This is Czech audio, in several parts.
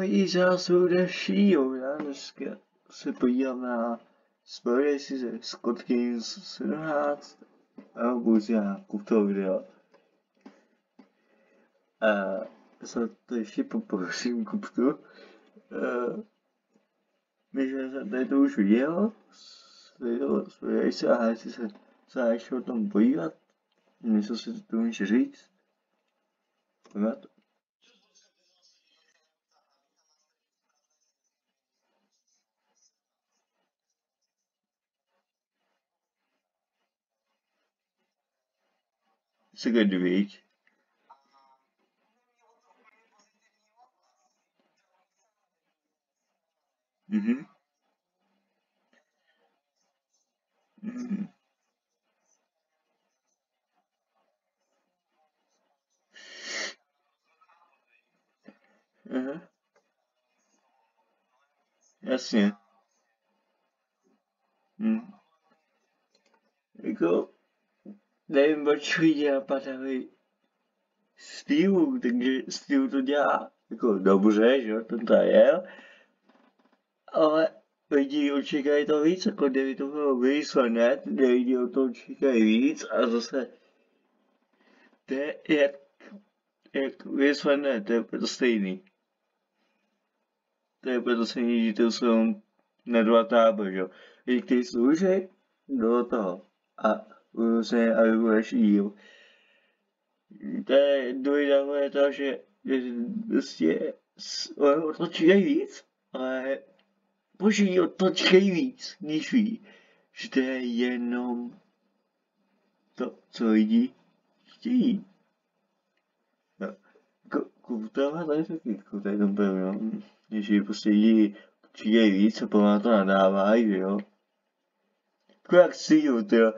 lidi z nás bude šíjou, já dneska se podívám na si ze Scott Games 17 a si nějakou to video. A za to ještě poprosím kuptu. Myslím, že jsem tady to už viděl. Spojili se a jestli se chce ještě o tom podívat. Něco si to může říct. Pojďme to. Second week. Mhm. Mhm. Aha. Jasně. Hm. Jako, nevím, proč lidi napadají Steve, takže Steve to dělá jako dobře, že jo, ten tajel, ale lidi očekají to víc, jako kdyby to bylo kde lidi o to čekají víc a zase to je jak, jak vymyslené, to je to stejný. To je proto stejný, že to jsou na dva tábory, jo. Lidi, kteří slouží do toho a se a budeš jíl. To je důležité je to, že, že prostě o to čekají víc, ale boží o to čekají víc, když ví, že to je jenom to, co lidi chtějí. No, Kutowa to je taky tady to byl, jo. Když prostě lidi čekají víc a pomáhá to nadávají, jo. Jak si jo, ty jo.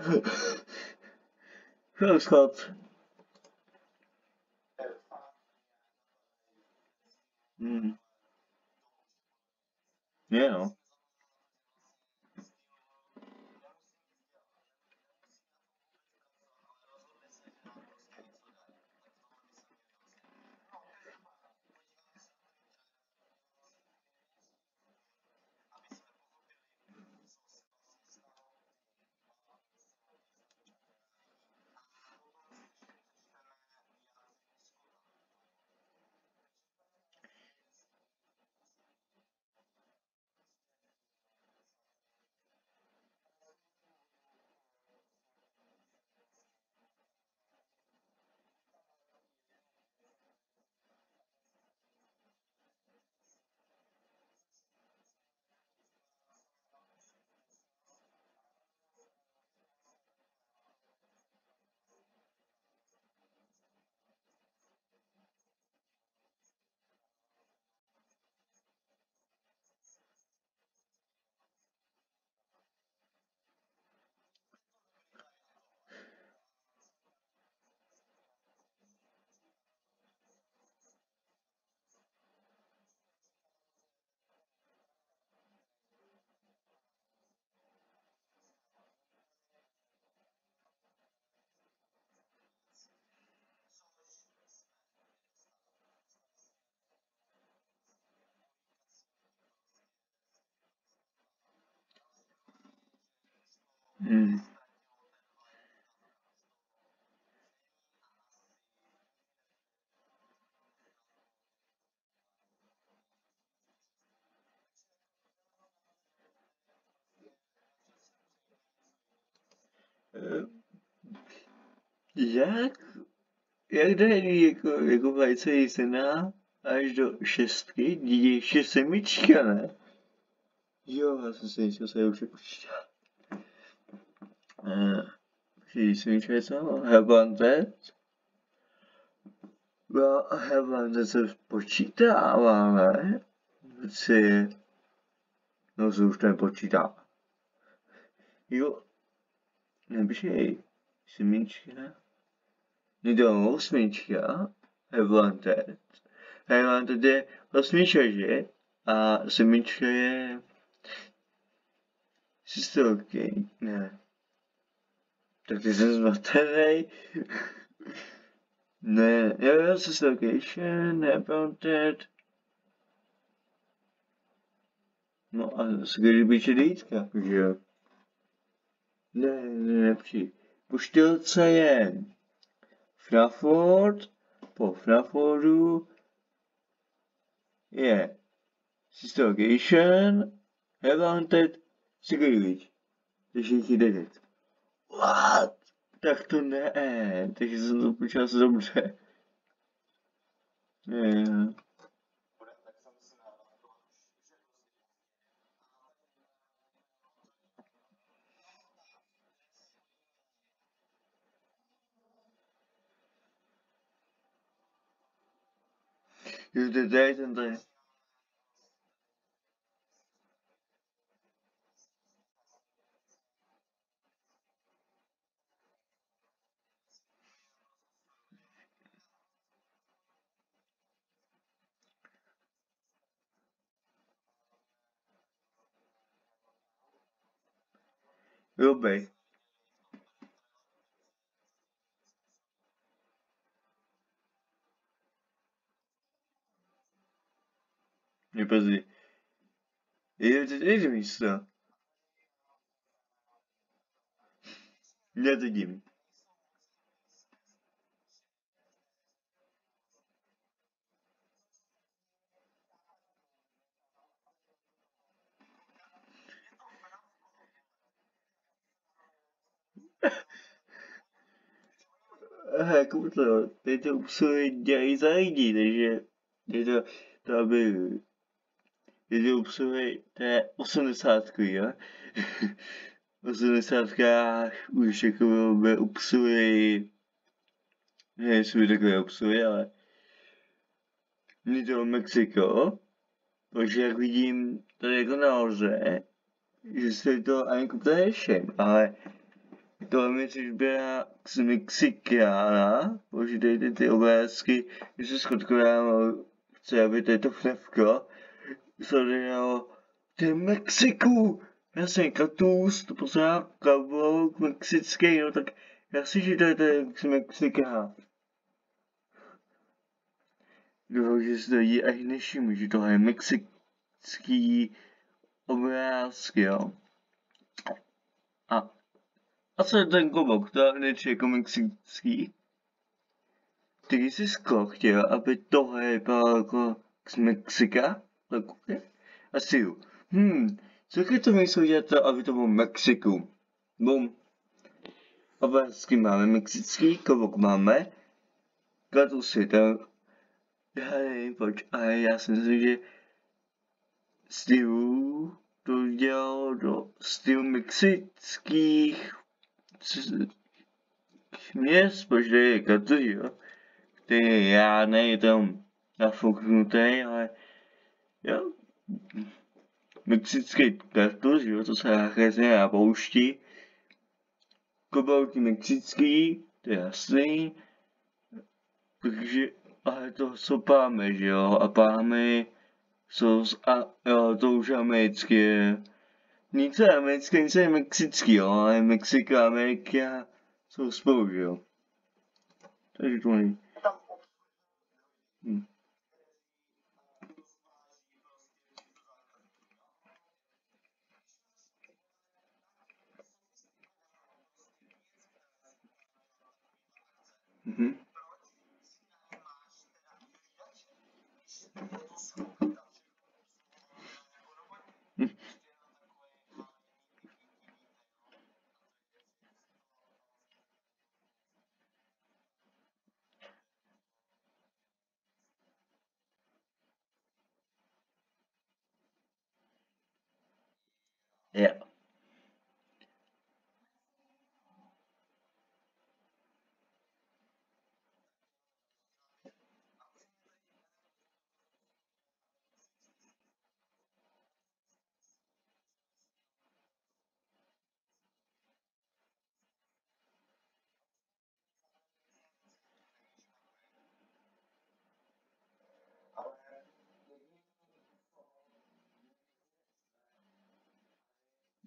Scott. Hmm. Je, Hmm. Eh, Jak, jak jde jako, jako vajce jízená až do šestky, díky ještě semička, ne? Jo, já jsem si myslel, že se už počítá. Uh, interested. Have on that. Well, have on that se počítáváme. Si... No se už to nepočítá. Jo. Nepřej. Sedmička. Nejde osmička. That. Have on that je osmička, že? A sedmička je... Sister, okay. Ne. Tak ty jsem zmatený. ne, jo, jo, location, about. No a skrybičelítka, že jo? Ne, nejlepší. Po čtyřce je Fraford, po Frafordu je Sistogation, Evanted, Sigurvič. Takže jich devět. What? Tak to ne, takže jsem to počal dobře. Yeah. Jo, to je ten tady. Eu bem. Eu pensei. Ele, ele me ensina. Nessa game. Jako to, teď to obsahuje dělají za lidi, takže je to, to aby je obsahuje, to je 80, jo? 80 už jako by obsahuje, ne, jestli takové obsahuje, ale je to Mexiko, takže jak vidím tady jako nahoře, že se to ani kupte všem, ale to mi což byla z Mexikána, počítejte ty obrázky, že se schodková chce, aby to je to FNAFko, Sorry, ty Mexiku, já jsem katus, to poznám kabouk mexický, no tak já si že to je to z Mexika. Doufám, že se to jí až nevšiml, že to je mexický obrázky, jo. A, a co je ten klobouk, to je jako mexický? Ty jsi skok chtěl, aby tohle bylo jako z Mexika? Tak, asi jo. Hmm, co je to myslí, to, aby to bylo Mexiku? Bum. Obrázky máme mexický, kovok máme. Kladu si to. Já nevím proč, ale já si myslím, že stylu to dělal do stylu mexických protože je katu, jo. Který já nejsem nafouknutý, ale jo, mexický kaktus, jo, to se nachází na poušti. Kobalky mexický, to je jasný. Takže, ale to jsou pámy, že jo, a pámy jsou z, a, jo, to už americké. Nic je americké, nic je mexický, jo, ale Mexika Amerika jsou spolu, že jo. Takže to není. Hm. Mhm. Yeah.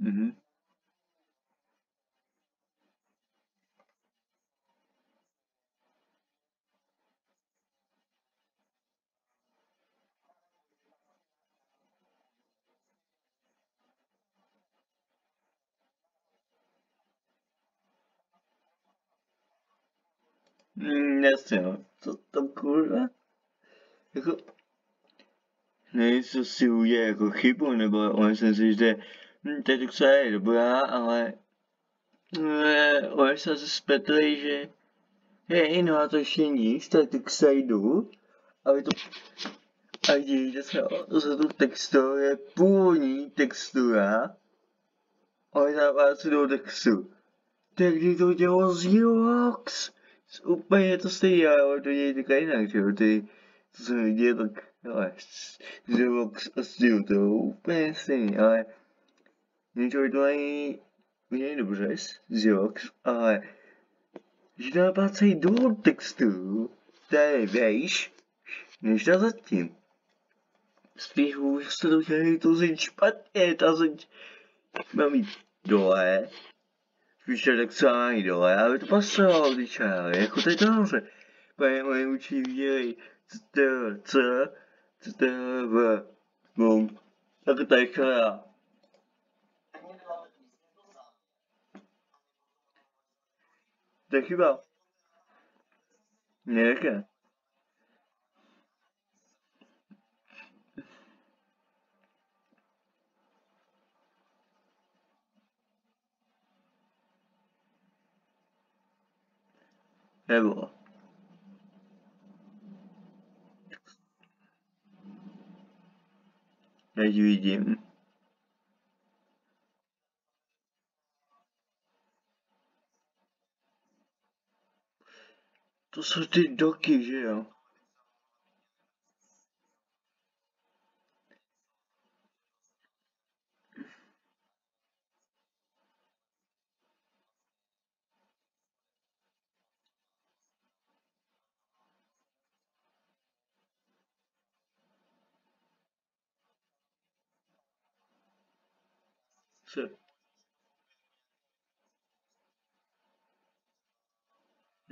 Mhm. Mm, jasně, no. Co to kurva? Jako, nejsem si udělal jako chybu, nebo on jsem si, že hm, teď to je dobrá, ale on se zase že hej, no a to ještě nic, tak tak se jdu, aby to a dívejte se, za tu textu je původní textura, ale dává se do textu. Tak když to dělal Xerox, úplně to stejné, ale to dějí tak jinak, že jo, ty, to jsem viděl, tak, ale Xerox a Steel, to je úplně stejný, ale něco to ani není dobře, Xerox, ale že dává celý do textu, to je vejš, než to zatím. Spíš už se to dělají to zeď špatně, ta zeď má mít dole, spíš tak co má mít dole, aby to pasovalo ty čáry, jako to dobře. Pane moje učí viděli, co to, co, co to, v, bum, tak to je chora. To je chyba. Nějaké. Nebo. Teď vidím. To jsou ty doky, že jo? Se.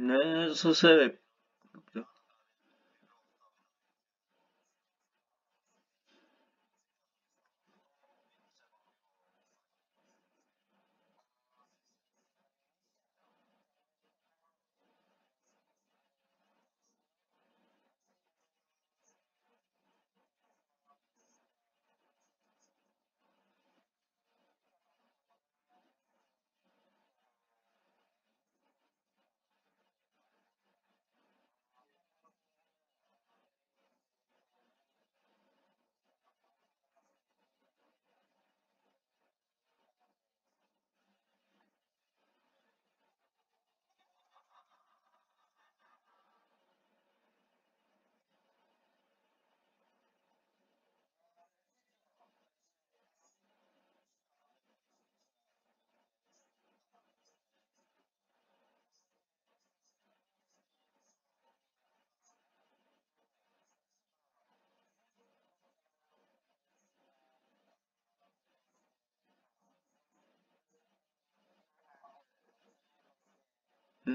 Ne, to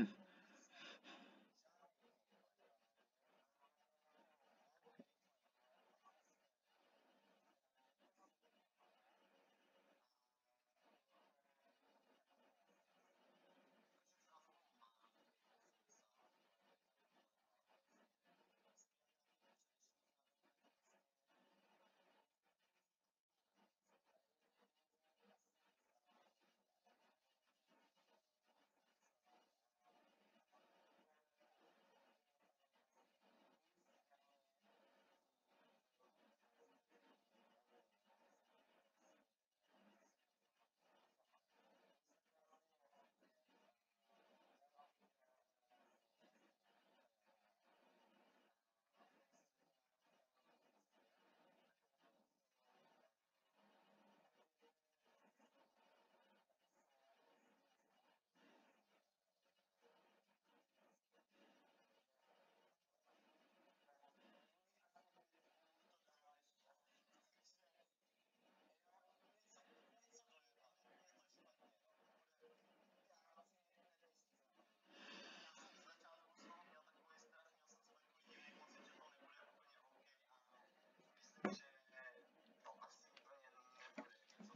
se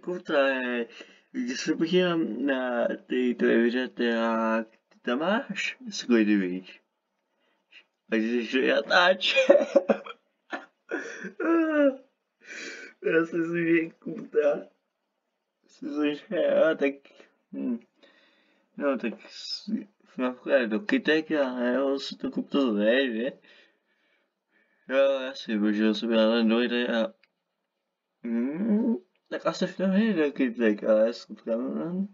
Kurta, když bych jenom na ty televize, tak ty tam máš víš. A když se natáče. Já si myslím, že kurta. Si myslím, že jo, tak... Hm. No tak jsme vchodili do kytek a jo, si to kupto zve, že? Jo, já si božil sobě ale dojde a... Hmm, tak asi v tom je do kytek, ale já jsem tam... Mhm.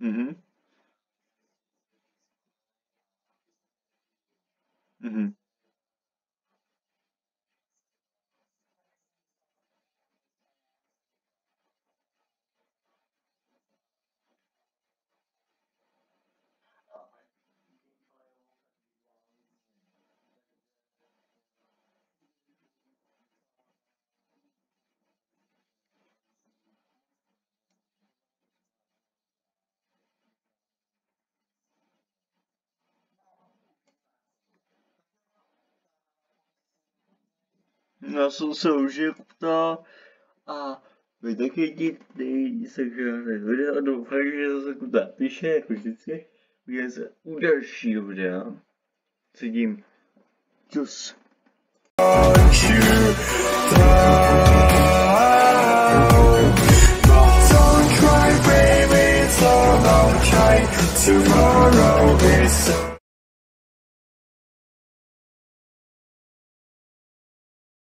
Mhm. Já jsem se užil ptal a vy taky díky, se videa a doufám, že zase kuda píše, jako vždycky. Uvidíme se u dalšího videa. Sedím. Čus. Tomorrow is